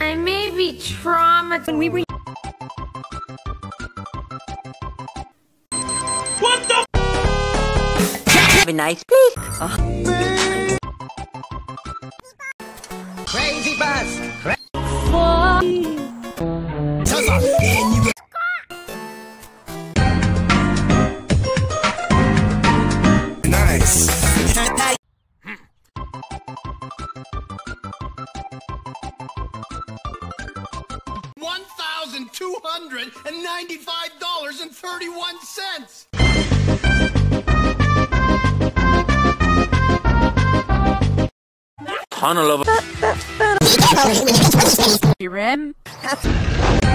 I may be traumatized. When we were Have a nice please. Oh. Crazy bus. Cra nice. $1,295.31. love. Rim.